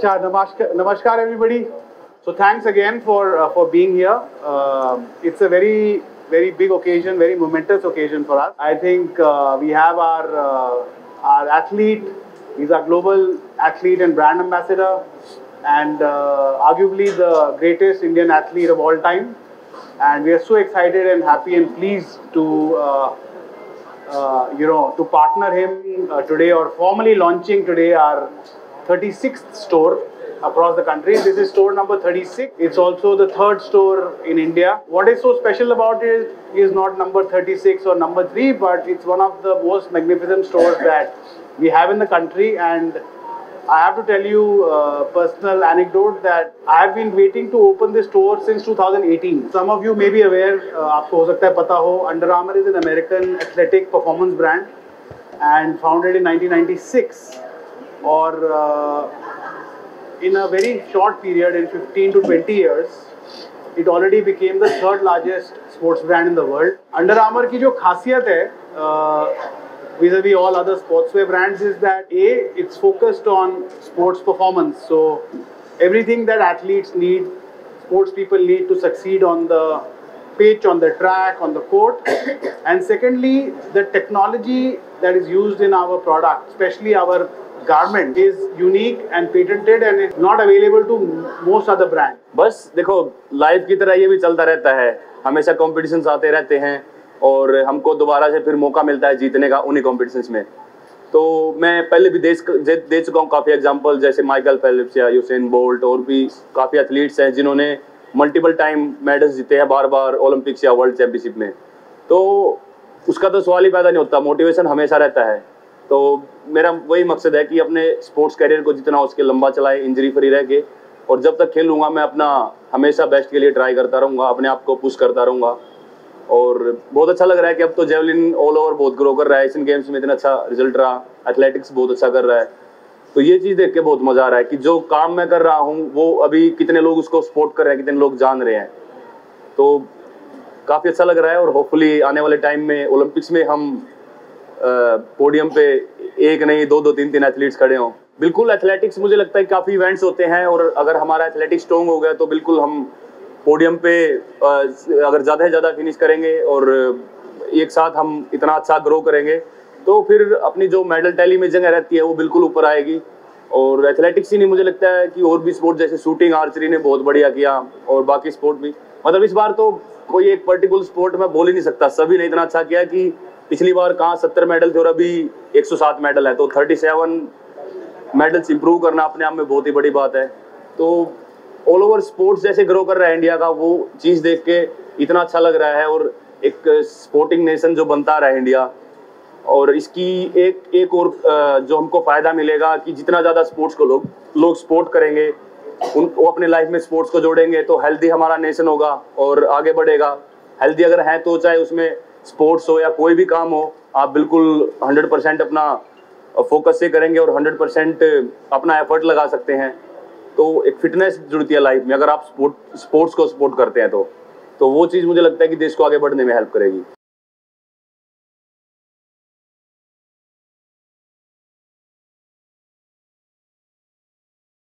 Acha, namaskar, namaskar everybody. So thanks again for uh, for being here. Uh, it's a very very big occasion, very momentous occasion for us. I think uh, we have our uh, our athlete. He's our global athlete and brand ambassador, and uh, arguably the greatest Indian athlete of all time. And we are so excited and happy and pleased to. Uh, you know, to partner him today or formally launching today our 36th store across the country. This is store number 36. It's also the third store in India. What is so special about it is not number 36 or number 3, but it's one of the most magnificent stores that we have in the country. And I have to tell you a personal anecdote that I have been waiting to open this store since 2018. Some of you may be aware, aapko ho sakta hai pata ho, Under Armour is an American athletic performance brand and founded in 1996 Or uh, in a very short period, in 15 to 20 years, it already became the third largest sports brand in the world. Under Armour की जो खासियत है uh, vis-a-vis all other sportswear brands is that A, it's focused on sports performance. So everything that athletes need, sports people need to succeed on the pitch, on the track, on the court. and secondly, the technology that is used in our product, especially our garment, is unique and patented and is not available to most other brands. बस देखो life की तरह ये भी चलता रहता है। हमेशा कॉम्पिटिशन्स आते रहते हैं और हमको दोबारा से फिर मौका मिलता है जीतने का उन्हीं कॉम्पिटिशन्स में। तो मैं पहले भी दे दे चुका हूँ काफ़ी एग्जांपल जैसे माइकल फेलिप्स या यूसेन बोल्ट और भी काफ़ी एथलीट्स हैं जिन्होंने मल्टीपल टाइम मेडल्स जीते हैं बार बार ओलंपिक्स या वर्ल्ड चैंपियनशिप में। तो उसका तो सवाल ही पैदा नहीं होता मोटिवेशन हमेशा रहता है। तो मेरा वही मकसद है कि अपने स्पोर्ट्स करियर को जितना उसके लंबा चलाए इंजरी फ्री रह के, और जब तक खेलूँगा मैं अपना हमेशा बेस्ट के लिए ट्राई करता रहूँगा, अपने आप को पुश करता रहूँगा। और बहुत अच्छा लग रहा है कि अब तो जेवलिन ऑल ओवर बहुत ग्रो कर रहा है एशियन गेम्स में इतना अच्छा रिज़ल्ट रहा एथलेटिक्स बहुत अच्छा कर रहा है। तो ये चीज़ देख के बहुत मज़ा आ रहा है कि जो काम मैं कर रहा हूँ, वो अभी कितने लोग उसको सपोर्ट कर रहे हैं, कितने लोग जान रहे हैं। तो काफ़ी अच्छा लग रहा है और होपफुली आने वाले टाइम में ओलंपिक्स में हम पोडियम पे एक नहीं, दो दो, तीन तीन एथलीट्स खड़े हों। बिल्कुल एथलेटिक्स मुझे लगता है काफ़ी इवेंट्स होते हैं और अगर हमारा एथलेटिक्स स्ट्रॉन्ग हो गया तो बिल्कुल हम पोडियम पे अगर ज़्यादा से ज़्यादा फिनिश करेंगे और एक साथ हम इतना अच्छा ग्रो करेंगे तो फिर अपनी जो मेडल टैली में जगह रहती है, वो बिल्कुल ऊपर आएगी। और एथलेटिक्स ही नहीं, मुझे लगता है कि और भी स्पोर्ट जैसे शूटिंग आर्चरी ने बहुत बढ़िया किया और बाकी स्पोर्ट भी। मतलब इस बार तो कोई एक पर्टिकुलर स्पोर्ट में बोल ही नहीं सकता। सभी ने इतना अच्छा किया कि पिछली बार कहाँ सत्तर मेडल थे और अभी एक सौ सात मेडल है तो थर्टी सेवन मेडल्स इंप्रूव करना अपने आप में बहुत ही बड़ी बात है। तो ऑल ओवर स्पोर्ट्स जैसे ग्रो कर रहा है इंडिया का, वो चीज़ देख के इतना अच्छा लग रहा है और एक स्पोर्टिंग नेशन जो बनता रहा है इंडिया और इसकी एक एक और जो हमको फ़ायदा मिलेगा कि जितना ज़्यादा स्पोर्ट्स को लोग लोग सपोर्ट करेंगे, उन, वो अपने लाइफ में स्पोर्ट्स को जोड़ेंगे तो हेल्दी हमारा नेशन होगा और आगे बढ़ेगा। हेल्दी अगर है तो चाहे उसमें स्पोर्ट्स हो या कोई भी काम हो, आप बिल्कुल हंड्रेड परसेंट अपना फोकस से करेंगे और हंड्रेड परसेंट अपना एफर्ट लगा सकते हैं। तो एक फिटनेस जुड़ती है लाइफ में, अगर आप स्पोर्ट, स्पोर्ट्स को सपोर्ट करते हैं तो तो वो चीज़ मुझे लगता है कि देश को आगे बढ़ने में हेल्प करेगी।